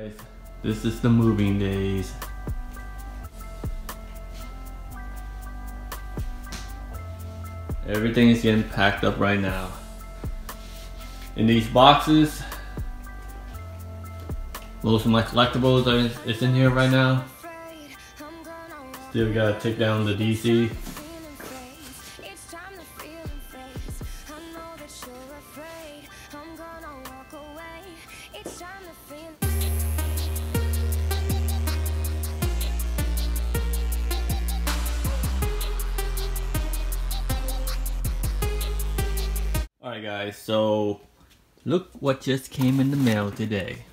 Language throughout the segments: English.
Guys, this is the moving days. Everything is getting packed up right now. In these boxes, most of my collectibles are is in here right now. Still gotta take down the DC. What just came in the mail today.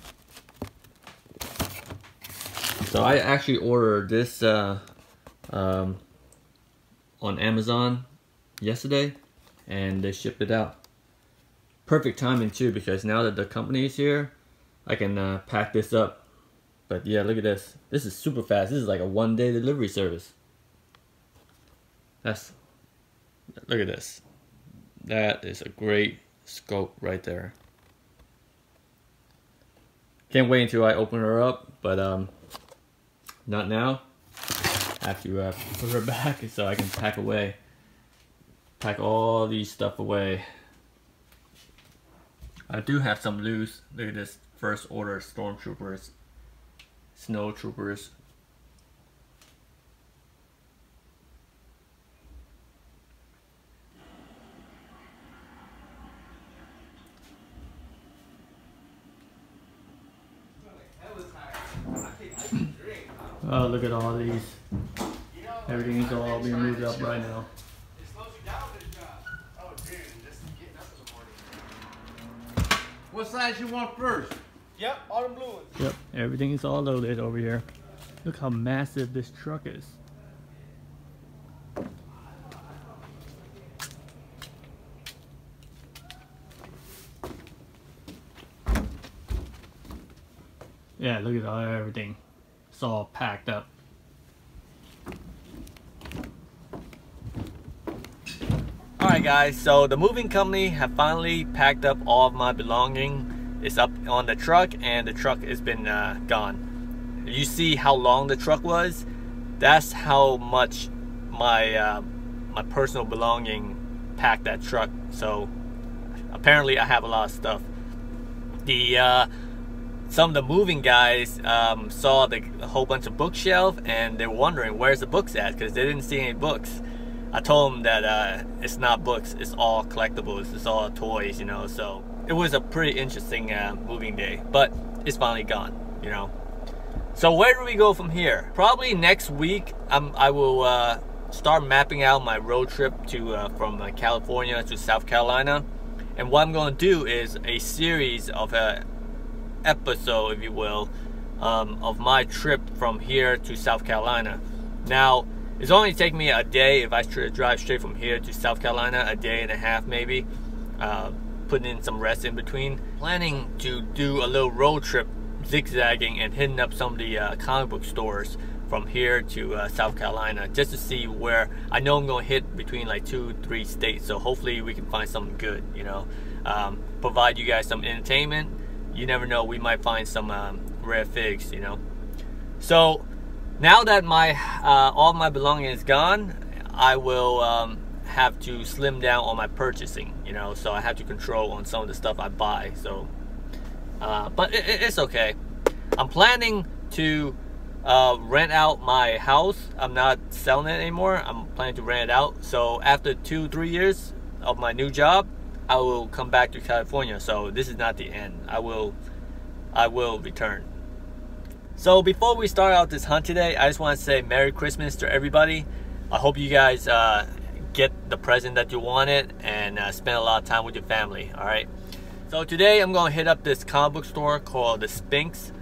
So I actually ordered this uh, um, on Amazon yesterday and they shipped it out. Perfect timing too because now that the company is here, I can uh, pack this up. But yeah, look at this. This is super fast. This is like a one day delivery service. That's, look at this. That is a great scope right there. Can't wait until I open her up, but um, not now. I have to uh, put her back so I can pack away. Pack all these stuff away. I do have some loose. Look at this first order stormtroopers, snow troopers, look at all these. Everything is all being moved up right now. What size you want first? Yep, all the blue ones. Yep, everything is all loaded over here. Look how massive this truck is. Yeah, look at all everything. It's all packed up. Alright guys, so the moving company have finally packed up all of my belonging. It's up on the truck and the truck has been uh, gone. You see how long the truck was? That's how much my uh, my personal belonging packed that truck. So apparently I have a lot of stuff. The uh, some of the moving guys um, saw the whole bunch of bookshelf and they're wondering where's the books at because they didn't see any books. I told them that uh, it's not books, it's all collectibles, it's all toys, you know. So it was a pretty interesting uh, moving day, but it's finally gone, you know. So where do we go from here? Probably next week, I'm, I will uh, start mapping out my road trip to uh, from uh, California to South Carolina. And what I'm going to do is a series of uh, episode, if you will, um, of my trip from here to South Carolina. Now, it's only taking me a day if I drive straight from here to South Carolina, a day and a half maybe, uh, putting in some rest in between. Planning to do a little road trip, zigzagging and hitting up some of the uh, comic book stores from here to uh, South Carolina just to see where I know I'm going to hit between like two, three states. So hopefully we can find something good, you know, um, provide you guys some entertainment. You never know, we might find some um, rare figs, you know. So now that my uh, all my belonging is gone, I will um, have to slim down on my purchasing. You know, so I have to control on some of the stuff I buy. So, uh, but it, it's okay. I'm planning to uh, rent out my house. I'm not selling it anymore. I'm planning to rent it out. So after two, three years of my new job, I will come back to California. So this is not the end. I will, I will return. So before we start out this hunt today, I just want to say Merry Christmas to everybody. I hope you guys uh, get the present that you wanted and uh, spend a lot of time with your family, all right? So today I'm to hit up this comic book store called The Sphinx.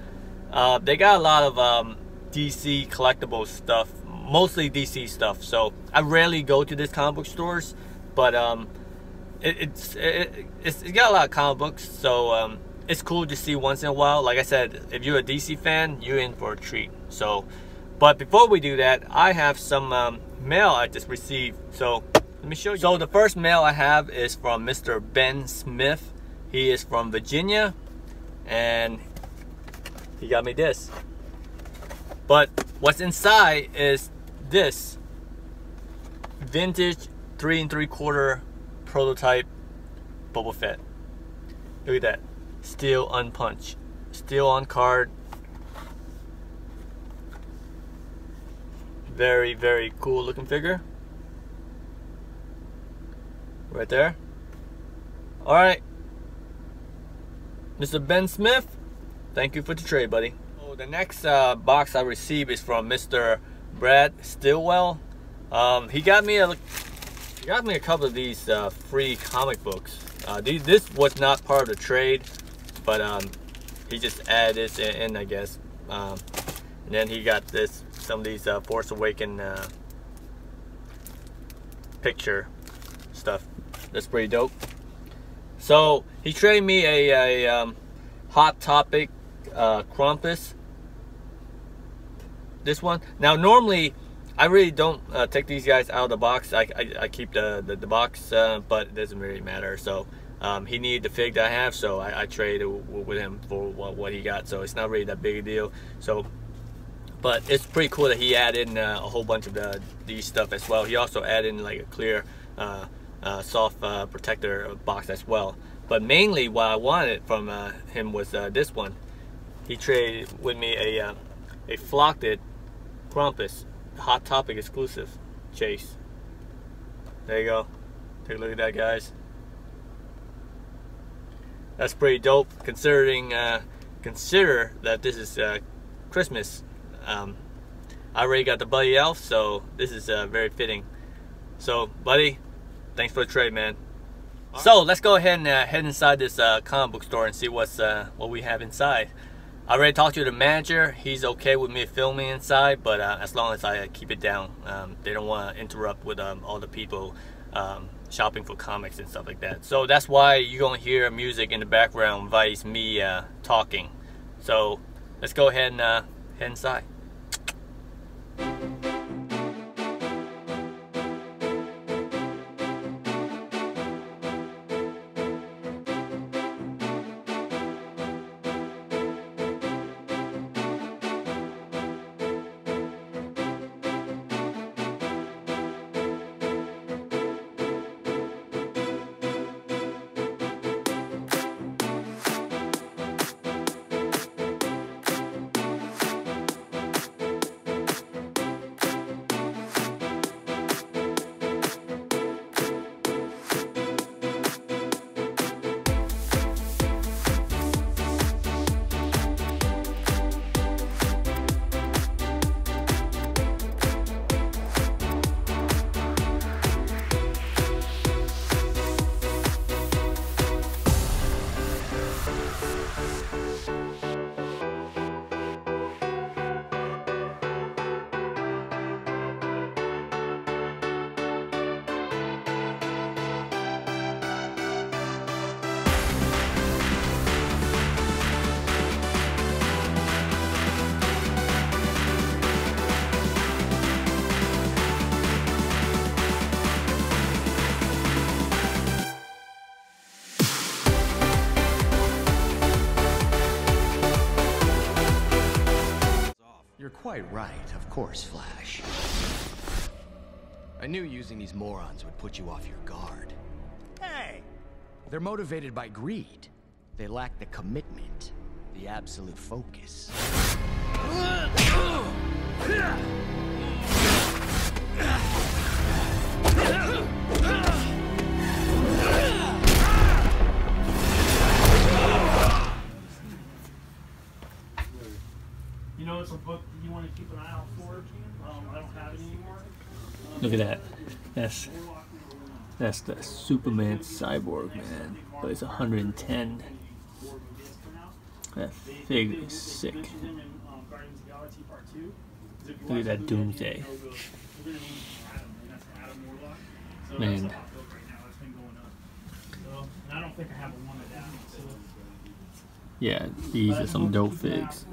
Uh, they got a lot of um, DC collectible stuff, mostly DC stuff. So I rarely go to these comic book stores, but um, it, it's, it, it's, it's got a lot of comic books. So um, it's cool to see once in a while. Like I said, if you're a DC fan, you're in for a treat. So, but before we do that, I have some um, mail I just received. So let me show you. So the first mail I have is from Mr. Ben Smith. He is from Virginia, and he got me this. But what's inside is this vintage three and three quarter prototype Boba Fett. Look at that. Still unpunched. Still on card. Very, very cool looking figure. Right there. Alright. Mr. Ben Smith, thank you for the trade, buddy. So the next uh, box I received is from Mr. Brad Stillwell. Um, he got me a got me a couple of these uh, free comic books. Uh, these, this was not part of the trade, but um, he just added this in, in I guess. Um, and then he got this some of these uh, Force Awaken uh, picture stuff. That's pretty dope. So he traded me a, a um, Hot Topic uh, Krampus. This one. Now normally I really don't uh, take these guys out of the box. I, I, I keep the, the, the box, uh, but it doesn't really matter. So um, he needed the fig that I have, so I, I traded with him for what, what, he got. So it's not really that big a deal. So, but it's pretty cool that he added in uh, a whole bunch of the, these stuff as well. He also added in like a clear uh, uh, soft uh, protector box as well. But mainly what I wanted from him was this one. He traded with me a a flocked Krampus Hot Topic exclusive chase. There you go. Take a look at that, guys. That's pretty dope, considering uh, consider that this is uh, Christmas. Um, I already got the Buddy Elf, so this is uh, very fitting. So, buddy, thanks for the trade, man. So let's go ahead and uh, head inside this uh, comic book store and see what's uh, what we have inside. I already talked to the manager. He's okay with me filming inside, but uh, as long as I uh, keep it down, um, they don't want to interrupt with um, all the people um, shopping for comics and stuff like that. So that's why you're gonna hear music in the background, vice me uh, talking. So let's go ahead and uh, head inside. Quite right, of course, Flash. I knew using these morons would put you off your guard. Hey! They're motivated by greed. They lack the commitment, the absolute focus. You know, it's a book you want to keep an eye out for. Um, I don't have it anymore. Um, Look at that. That's that's the Superman cyborg man, but it's 110. That fig is sick. Look at that Doomsday. Man. Yeah, these are some dope figs.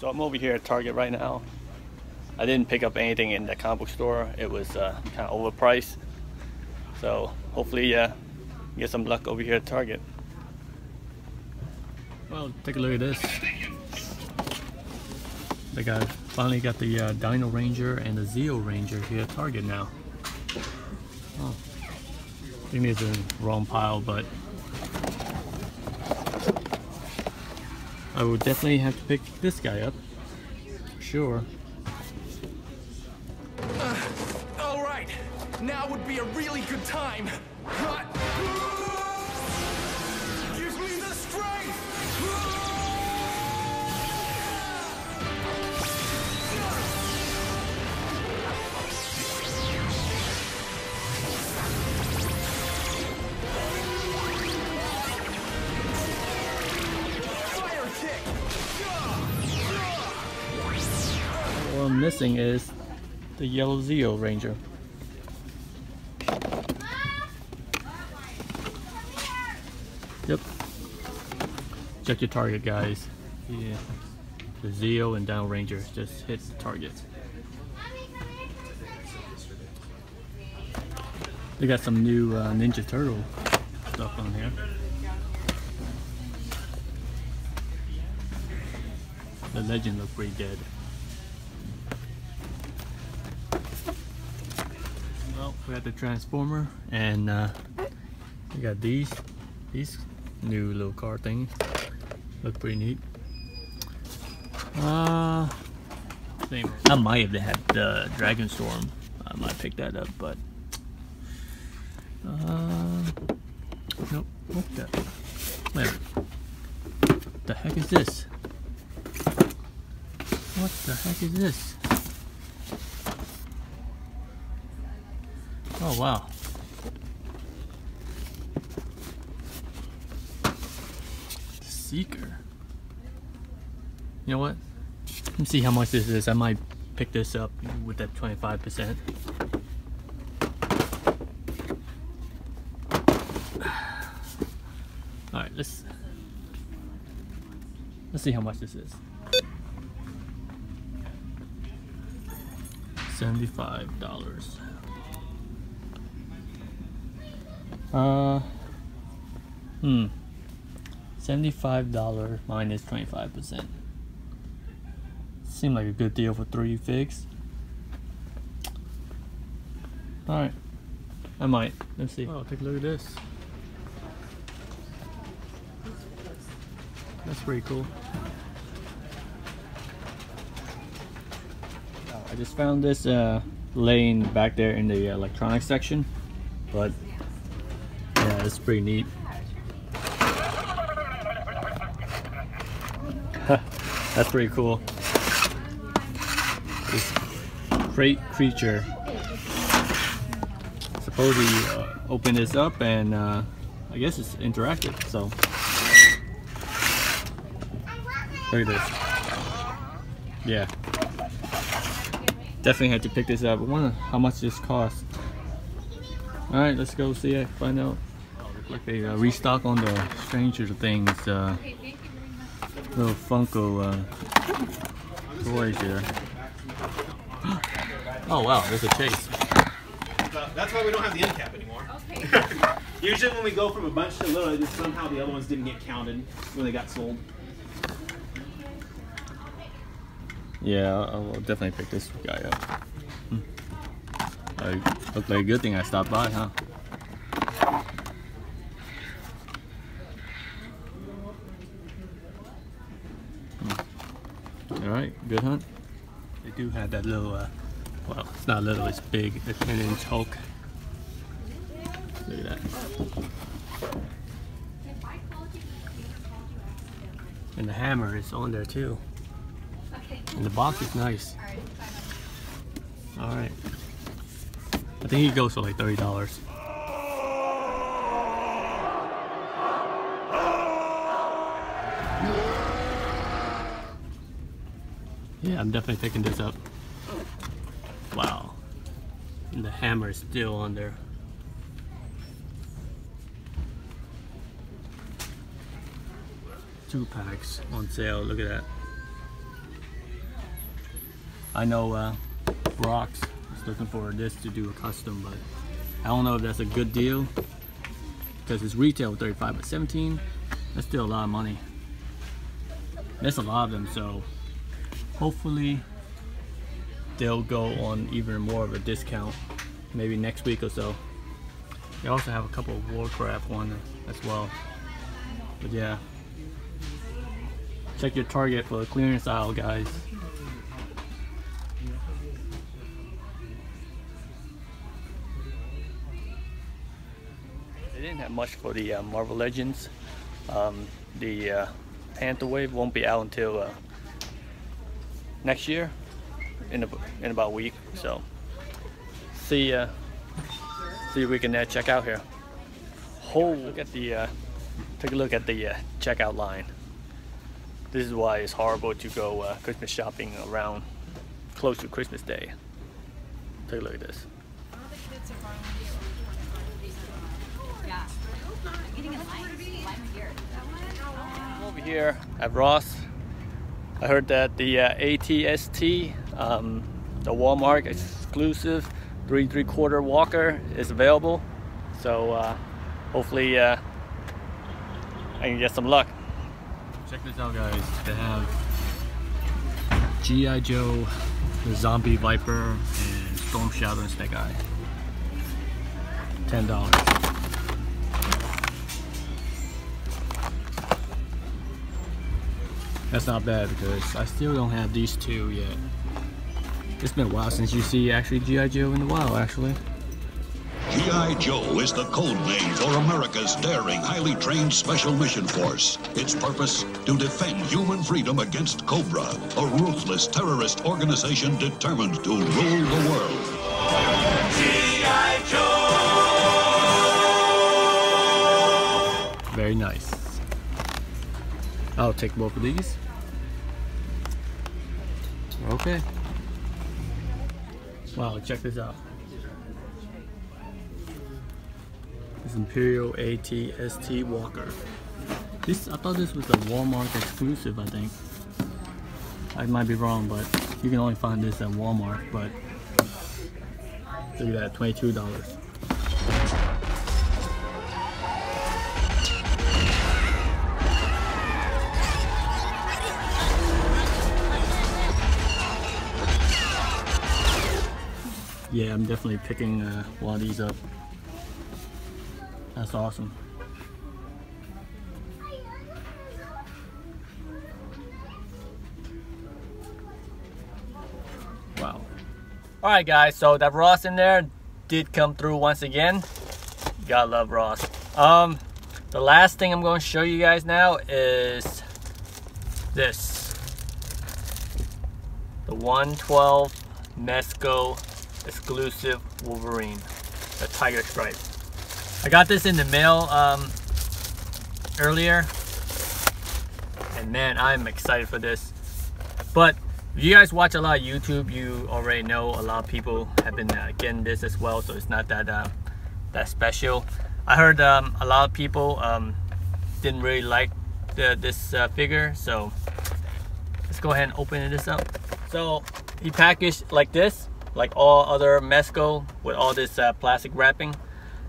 So I'm over here at Target right now. I didn't pick up anything in the comic book store. It was uh, kind of overpriced. So hopefully uh, get some luck over here at Target. Well, take a look at this. They got finally got the uh, Dino Ranger and the Zeo Ranger here at Target now. Oh, I think it's in the wrong pile, but I would definitely have to pick this guy up. Sure. Uh, all right, now would be a really good time. I'm missing is the yellow Zeo Ranger. Yep. Check your target, guys. Yeah. The Zeo and Down Ranger just hit the target. They got some new uh, Ninja Turtle stuff on here. The legend look pretty good. We got the Transformer and uh, we got these these new little car things. Look pretty neat. Uh, same. I might have had the Dragon Storm. I might pick that up, but uh, nope. What the? Wait. The heck is this? What the heck is this? Oh, wow. Seeker. You know what? Let me see how much this is. I might pick this up with that 25%. All right, let's let's see how much this is. $75. Uh, hmm. Seventy-five dollar minus twenty-five percent. Seemed like a good deal for three figs. All right, I might. Let's see. Oh, take a look at this. That's pretty cool. I just found this uh, laying back there in the electronics section, but yeah, it's pretty neat. That's pretty cool. This crate creature. Suppose you uh, open this up and uh, I guess it's interactive. So look at this. Yeah, definitely had to pick this up. I wonder how much this cost. All right, let's go see it. Find out. Look like they uh, restock on the Stranger Things uh, little Funko uh, toys here. Oh wow, there's a chase. That's why we don't have the end cap anymore. Usually when we go from a bunch to little, just somehow the other ones didn't get counted when they got sold. Yeah, I'll, I'll definitely pick this guy up. Hmm. Uh, looked like a good thing I stopped by, huh? Hmm. All right, good hunt. They do have that little, uh, well, it's not little, it's big, the 10 inch Hulk. Look at that. And the hammer is on there too. And the box is nice. Alright. I think he goes for like $30. Yeah, I'm definitely picking this up. Wow. And the hammer is still on there. Two packs on sale, look at that. I know uh, Rocks is looking for this to do a custom, but I don't know if that's a good deal because it's retail 35 but 17 that's still a lot of money that's a lot of them so hopefully they'll go on even more of a discount maybe next week or so. They also have a couple of warcraft one as well. But yeah. Check your target for the clearance aisle guys. They didn't have much for the uh, Marvel Legends. Um, the uh, Panther Wave won't be out until uh, next year, in, a, in about a week. So, see, uh, see if we can uh, check out here. Oh, look at the, uh, take a look at the uh, checkout line. This is why it's horrible to go uh, Christmas shopping around close to Christmas Day. Take a look at this. Over here at Ross, I heard that the uh, ATST, um, the Walmart exclusive three three quarter walker is available. So uh, hopefully uh, I can get some luck. Check this out guys, they have G.I. Joe, the Zombie Viper, and Storm Shadow and Snake Eye. $10. That's not bad because I still don't have these two yet. It's been a while since you see actually G.I. Joe in the wild actually. G.I. Joe is the code name for America's daring, highly trained Special Mission Force. Its purpose? To defend human freedom against Cobra, a ruthless terrorist organization determined to rule the world. G.I. Joe! Very nice. I'll take both of these. Okay. Wow, check this out. This Imperial ATST Walker. This I thought this was a Walmart exclusive, I think. I might be wrong, but you can only find this at Walmart, but look at that, $22. Yeah, I'm definitely picking uh, one of these up. That's awesome. Wow. Alright guys, so that Ross in there did come through once again. gotta love Ross. Um, the last thing I'm going to show you guys now is this. The 112 Mezco exclusive Wolverine, the Tiger Stripe. I got this in the mail um, earlier, and man, I'm excited for this. But if you guys watch a lot of YouTube, you already know a lot of people have been uh, getting this as well, so it's not that uh, that special. I heard um, a lot of people um, didn't really like the, this uh, figure, so let's go ahead and open this up. So he packaged like this like all other Mezco with all this uh, plastic wrapping.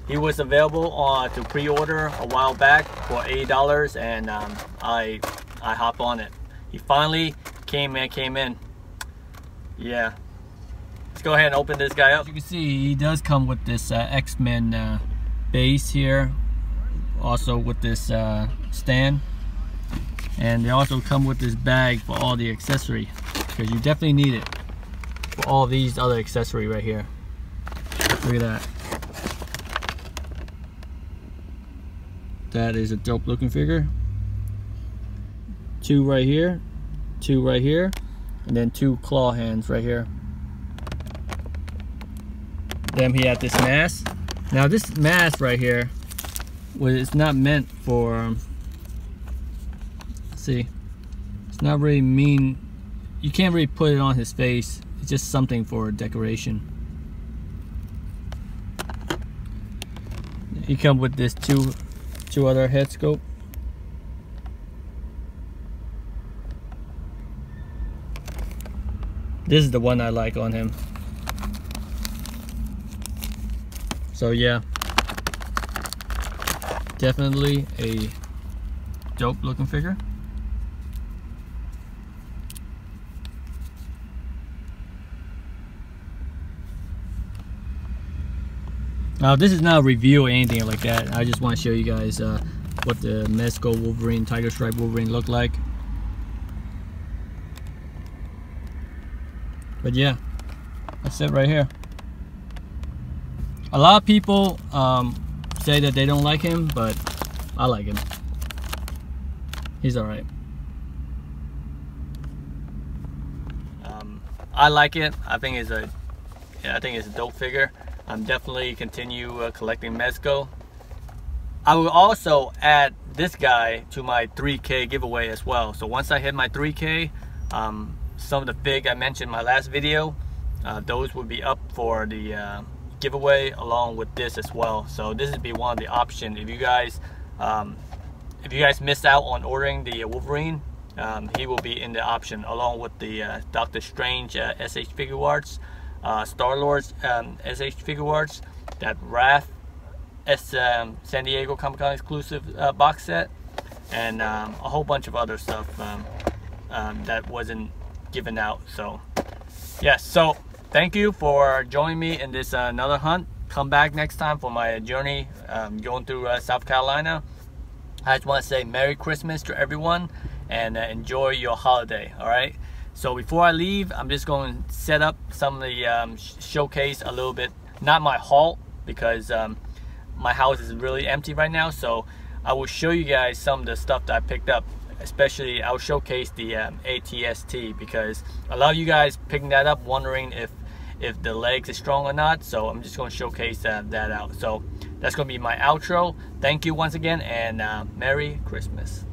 He was available uh, to pre-order a while back for $80 and um, I, I hop on it. He finally came in, came in. Yeah. Let's go ahead and open this guy up. As you can see, he does come with this uh, X-Men uh, base here. Also with this uh, stand. And they also come with this bag for all the accessory because you definitely need it all these other accessory right here. Look at that. That is a dope looking figure. Two right here, two right here, and then two claw hands right here. Then he had this mask. Now this mask right here, it's not meant for, um, see, it's not really mean, you can't really put it on his face just something for decoration. He comes with this two two other head sculpt. This is the one I like on him. So yeah, definitely a dope looking figure. Now this is not a review or anything like that. I just want to show you guys uh, what the Mezco Wolverine, Tiger Stripe Wolverine look like. But yeah, that's it right here. A lot of people um, say that they don't like him, but I like him. He's alright. Um, I like it. I think it's a, yeah, I think it's a dope figure. I'm definitely continue uh, collecting Mezco. I will also add this guy to my 3K giveaway as well. So once I hit my 3K, um, some of the fig I mentioned in my last video, uh, those will be up for the uh, giveaway along with this as well. So this would be one of the options. If you guys, um, if you guys missed out on ordering the Wolverine, um, he will be in the option along with the uh, Doctor Strange SH Figure Figuarts uh, Star-Lord's um, SH Figuarts, that Wrath S um, San Diego Comic Con exclusive uh, box set, and um, a whole bunch of other stuff um, um, that wasn't given out. So, yes. Yeah, so thank you for joining me in this uh, another hunt. Come back next time for my journey um, going through uh, South Carolina. I just want to say Merry Christmas to everyone and uh, enjoy your holiday. All right. So before I leave, I'm just going to set up some of the um, showcase a little bit. Not my haul because um, my house is really empty right now. So I will show you guys some of the stuff that I picked up. Especially I'll showcase the um, ATST because a lot of you guys picking that up wondering if if the legs is strong or not. So I'm just going to showcase that, that out. So that's going to be my outro. Thank you once again and uh, Merry Christmas.